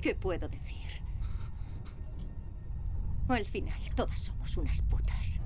¿Qué puedo decir? Al final, todas somos unas putas.